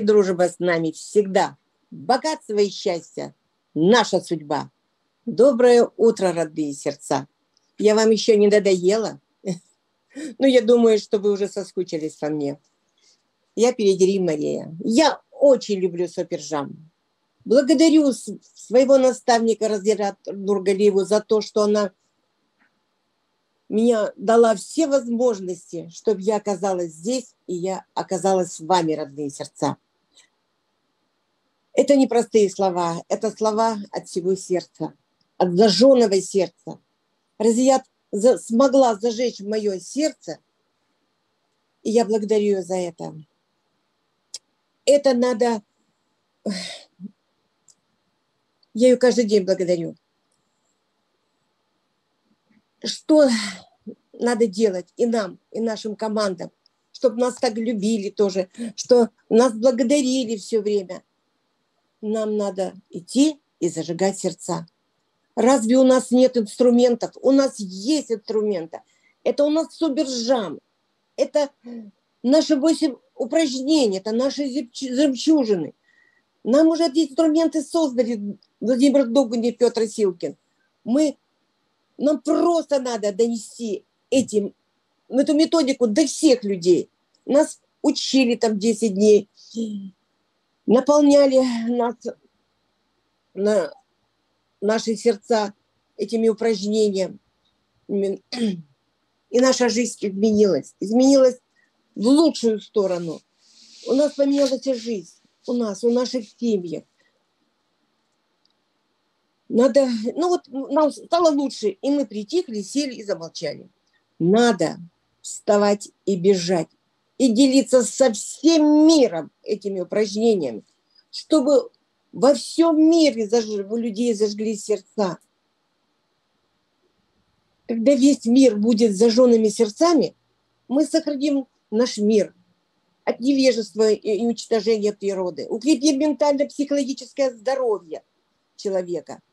дружба с нами всегда. Богатство и счастье – наша судьба. Доброе утро, родные сердца. Я вам еще не надоела? Ну, я думаю, что вы уже соскучились по мне. Я Передери Мария. Я очень люблю Сопержам. Благодарю своего наставника Раздират Нургалиеву за то, что она меня дала все возможности, чтобы я оказалась здесь, и я оказалась с вами, родные сердца. Это не простые слова, это слова от всего сердца, от зажженного сердца. Разият за, смогла зажечь мое сердце, и я благодарю ее за это. Это надо... Я ее каждый день благодарю что надо делать и нам, и нашим командам, чтобы нас так любили тоже, что нас благодарили все время. Нам надо идти и зажигать сердца. Разве у нас нет инструментов? У нас есть инструменты. Это у нас субержам. Это наши восемь упражнений, это наши жемчужины. Нам уже эти инструменты создали Владимир Дугин и Петр Силкин. Мы нам просто надо донести этим, эту методику до всех людей. Нас учили там 10 дней, наполняли нас, на наши сердца этими упражнениями. И наша жизнь изменилась. Изменилась в лучшую сторону. У нас поменялась жизнь. У нас, у наших семьях надо, ну вот нам стало лучше, и мы притихли, сели и замолчали. Надо вставать и бежать, и делиться со всем миром этими упражнениями, чтобы во всем мире у людей зажгли сердца. Когда весь мир будет зажженными сердцами, мы сохраним наш мир от невежества и уничтожения природы, укрепим ментально-психологическое здоровье человека –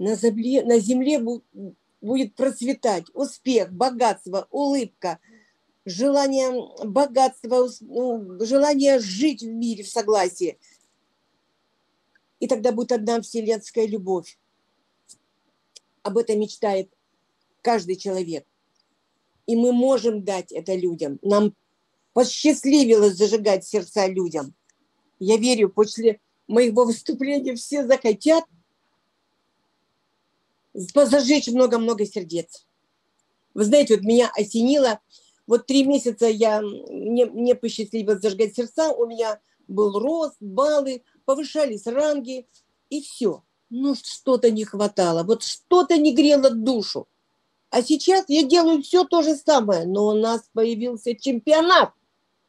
на земле, на земле будет процветать успех, богатство, улыбка, желание богатства, ну, желание жить в мире, в согласии. И тогда будет одна вселенская любовь. Об этом мечтает каждый человек. И мы можем дать это людям. Нам посчастливилось зажигать сердца людям. Я верю, после моего выступления все захотят – зажечь много-много сердец. Вы знаете, вот меня осенило, вот три месяца я, мне, мне посчастливилось зажигать сердца, у меня был рост, баллы, повышались ранги, и все. Ну, что-то не хватало, вот что-то не грело душу. А сейчас я делаю все то же самое, но у нас появился чемпионат,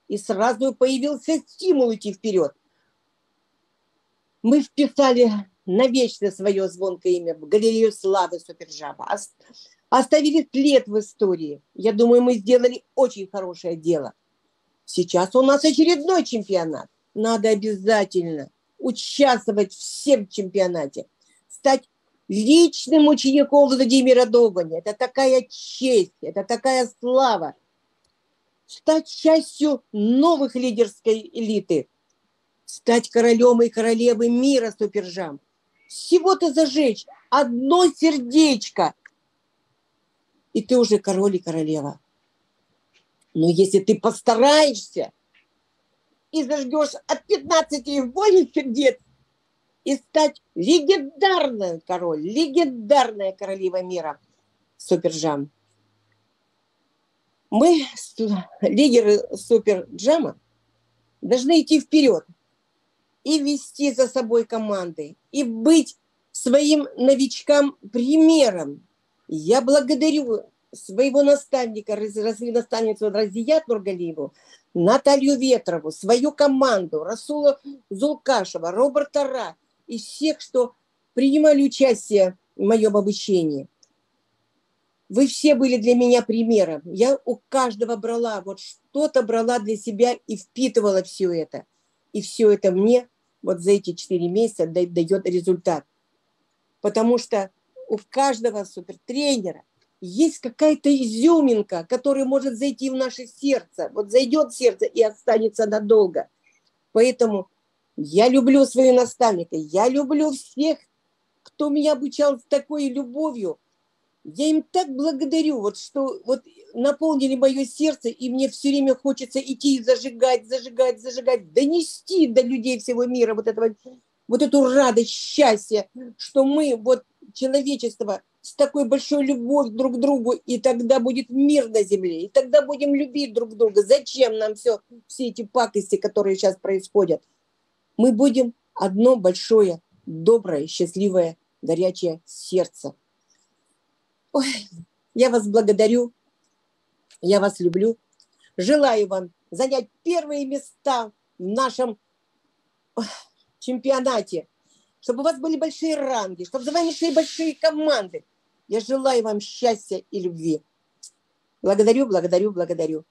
и сразу появился стимул идти вперед. Мы вписали навечно свое звонкое имя в галерею славы Супержаба. Оставили след в истории. Я думаю, мы сделали очень хорошее дело. Сейчас у нас очередной чемпионат. Надо обязательно участвовать всем в чемпионате. Стать личным учеником Владимира Добани. Это такая честь, это такая слава. Стать частью новых лидерской элиты. Стать королем и королевой мира супержам всего-то зажечь одно сердечко, и ты уже король и королева. Но если ты постараешься и зажгешь от 15 и более сердец, и стать легендарной король, легендарная королева мира, Суперджам. Мы, лидеры Суперджама, должны идти вперед – и вести за собой команды, и быть своим новичкам примером. Я благодарю своего наставника, наставницу Разият Нургалиеву, Наталью Ветрову, свою команду, Расула Зулкашева, Роберта Ра и всех, что принимали участие в моем обучении. Вы все были для меня примером. Я у каждого брала, вот что-то брала для себя и впитывала все это. И все это мне вот за эти четыре месяца дает результат. Потому что у каждого супертренера есть какая-то изюминка, которая может зайти в наше сердце. Вот зайдет сердце и останется надолго. Поэтому я люблю своего наставника, я люблю всех, кто меня обучал с такой любовью. Я им так благодарю, вот что вот наполнили мое сердце, и мне все время хочется идти и зажигать, зажигать, зажигать, донести до людей всего мира вот этого, вот эту радость, счастье, что мы, вот человечество, с такой большой любовью друг к другу, и тогда будет мир на земле, и тогда будем любить друг друга. Зачем нам все, все эти пакости, которые сейчас происходят? Мы будем одно большое, доброе, счастливое, горячее сердце. Ой, я вас благодарю, я вас люблю. Желаю вам занять первые места в нашем чемпионате, чтобы у вас были большие ранги, чтобы за вами шли большие команды. Я желаю вам счастья и любви. Благодарю, благодарю, благодарю.